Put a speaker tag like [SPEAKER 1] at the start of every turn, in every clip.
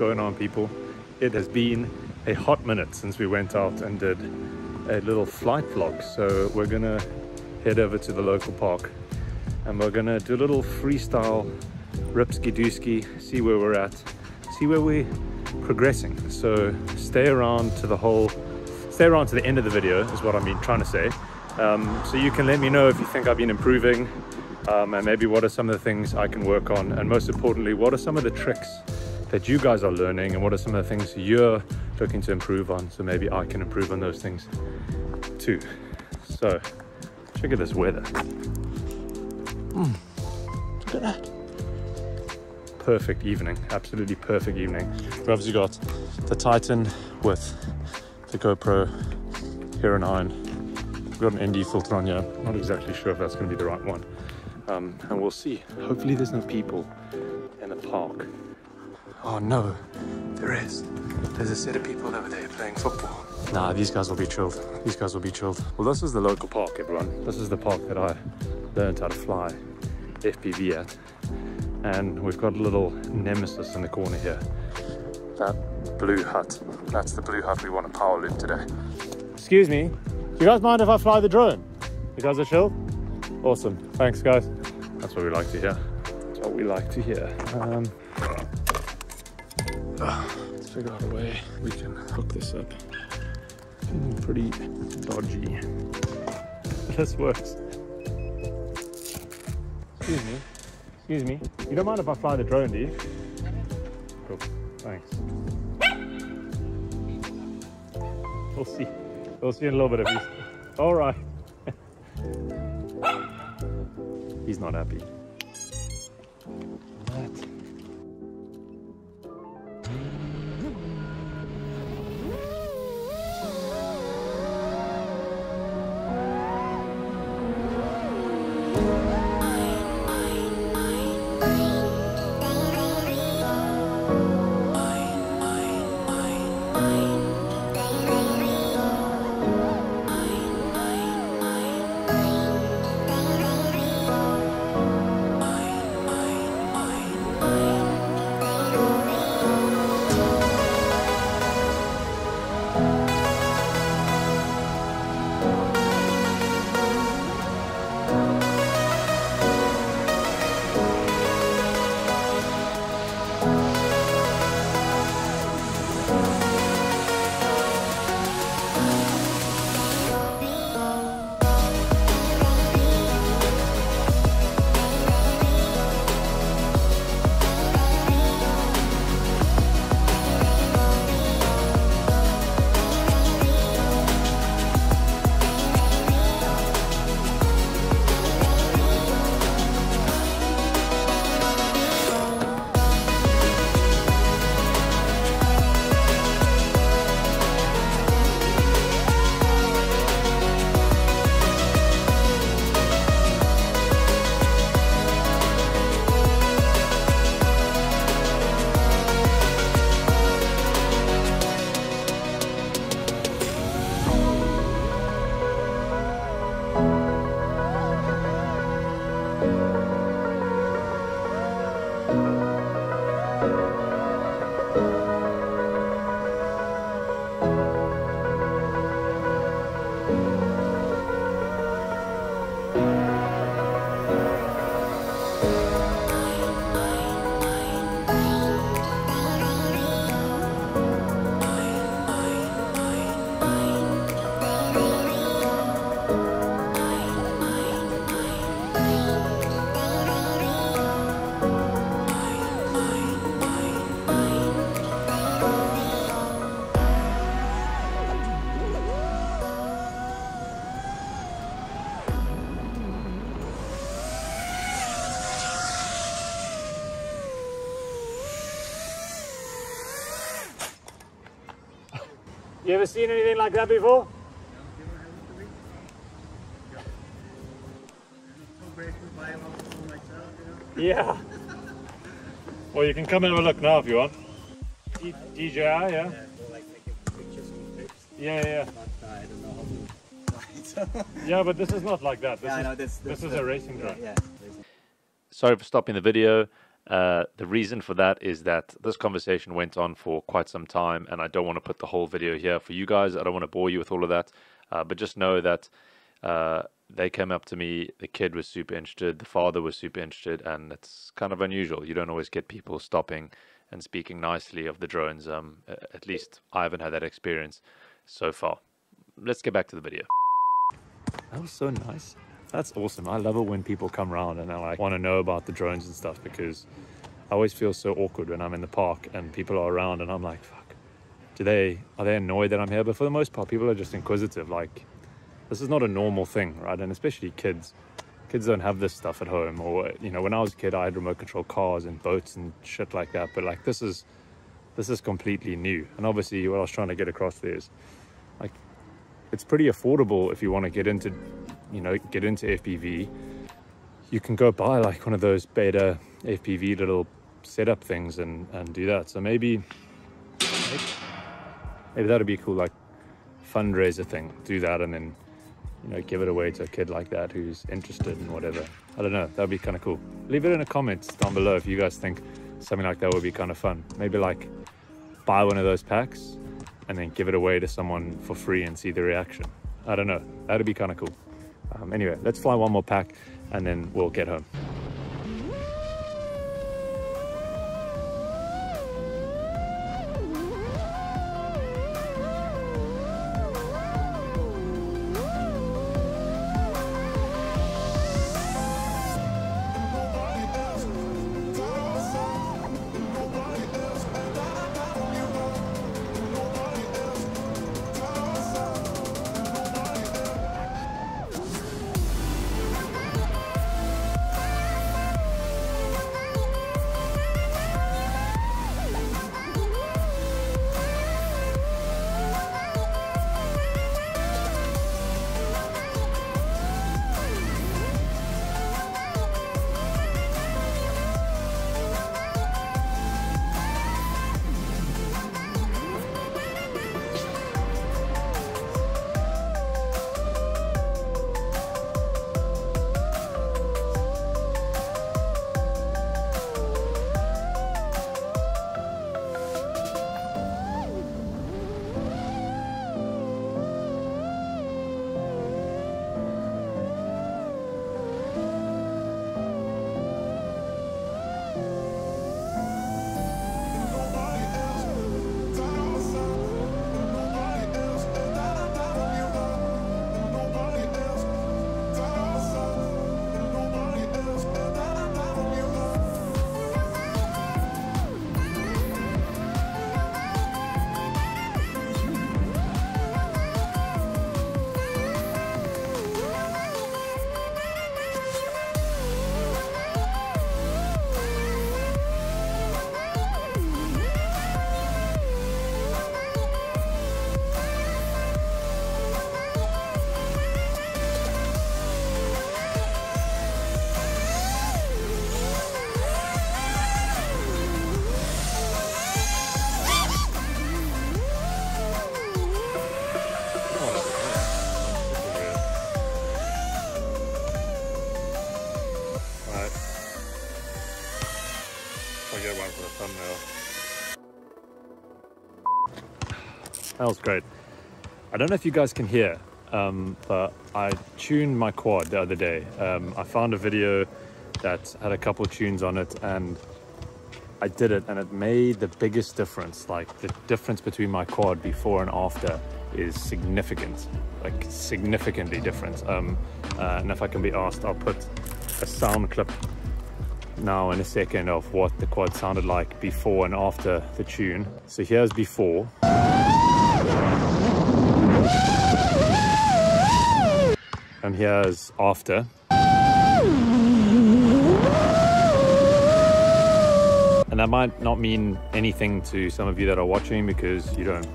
[SPEAKER 1] going on, people? It has been a hot minute since we went out and did a little flight vlog. So we're gonna head over to the local park and we're gonna do a little freestyle ripski dooski, see where we're at, see where we're progressing. So stay around to the whole, stay around to the end of the video is what I've been trying to say. Um, so you can let me know if you think I've been improving um, and maybe what are some of the things I can work on and most importantly what are some of the tricks that you guys are learning and what are some of the things you're looking to improve on so maybe I can improve on those things too. So check out this weather. Mm, look at that. Perfect evening, absolutely perfect evening. We've obviously got the Titan with the GoPro Hero 9 We've got an ND filter on here. Not exactly sure if that's going to be the right one. Um, and we'll see. Hopefully there's no people in the park. Oh no, there is. There's a set of people over there playing football. Nah, these guys will be chilled. These guys will be chilled. Well, this is the local park, everyone. This is the park that I learned how to fly FPV at. And we've got a little nemesis in the corner here. That blue hut. That's the blue hut we want to power loop today. Excuse me, Do you guys mind if I fly the drone? You guys are chill? Awesome. Thanks, guys. That's what we like to hear. That's what we like to hear. Um, Uh, let's figure out a way we can hook this up. Pretty dodgy. This works. Excuse me. Excuse me. You don't mind if I fly the drone, do you? Cool. Thanks. We'll see. We'll see in a little bit of all right. he's not happy. Bye. You ever seen anything like that before? Yeah. Well, you can come and have a look now if you want. D DJI, yeah? Yeah, yeah. yeah, but this is not like that. This,
[SPEAKER 2] Yeah,
[SPEAKER 1] is,
[SPEAKER 2] know, this-
[SPEAKER 1] this
[SPEAKER 2] this-
[SPEAKER 1] is a racing drone.
[SPEAKER 2] Yeah.
[SPEAKER 1] Sorry for stopping the video. Uh, the reason for that is that this conversation went on for quite some time, and I don't want to put the whole video here for you guys. I don't want to bore you with all of that, uh, but just know that uh, they came up to me. The kid was super interested, the father was super interested, and it's kind of unusual. You don't always get people stopping and speaking nicely of the drones. Um, at least I haven't had that experience so far. Let's get back to the video. That was so nice. That's awesome. I love it when people come around and I like want to know about the drones and stuff because I always feel so awkward when I'm in the park and people are around and I'm like, fuck, do they, are they annoyed that I'm here? But for the most part, people are just inquisitive. Like, this is not a normal thing, right? And especially kids. Kids don't have this stuff at home. Or, you know, when I was a kid, I had remote control cars and boats and shit like that. But like, this is, this is completely new. And obviously what I was trying to get across there is like, it's pretty affordable if you want to get into you know, get into FPV, you can go buy like one of those beta FPV little setup things and, and do that. So maybe, maybe that'd be a cool like fundraiser thing. Do that and then, you know, give it away to a kid like that who's interested in whatever. I don't know. That'd be kind of cool. Leave it in the comments down below if you guys think something like that would be kind of fun. Maybe like buy one of those packs and then give it away to someone for free and see the reaction. I don't know. That'd be kind of cool. Um, anyway, let's fly one more pack and then we'll get home. That was great. I don't know if you guys can hear, um, but I tuned my quad the other day. Um, I found a video that had a couple tunes on it and I did it and it made the biggest difference. Like the difference between my quad before and after is significant, like significantly different. Um, uh, and if I can be asked, I'll put a sound clip now in a second of what the quad sounded like before and after the tune. So here's before. And here's after. And that might not mean anything to some of you that are watching because you don't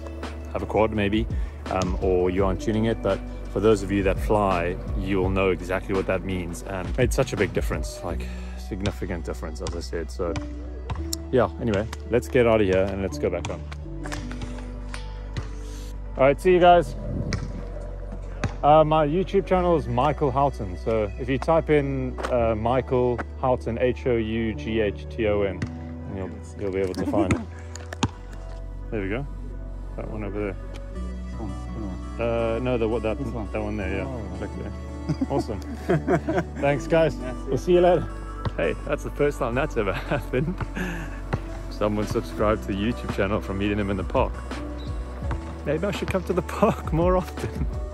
[SPEAKER 1] have a quad maybe, um, or you aren't tuning it, but for those of you that fly, you'll know exactly what that means. And it made such a big difference, like significant difference, as I said. So yeah, anyway, let's get out of here and let's go back home. All right, see you guys. Uh, my YouTube channel is Michael Houghton. So if you type in uh, Michael Houghton, H O U G H T O N, you'll you'll be able to find it. There we go. That one over there.
[SPEAKER 2] This one, this one.
[SPEAKER 1] Uh, no, the what that
[SPEAKER 2] one?
[SPEAKER 1] that one there. Yeah,
[SPEAKER 2] Oh.
[SPEAKER 1] click there. Awesome. Thanks, guys.
[SPEAKER 2] Yeah,
[SPEAKER 1] We'll see you later. Hey, that's the first time that's ever happened. Someone subscribed to the YouTube channel from meeting him in the park. Maybe I should come to the park more often.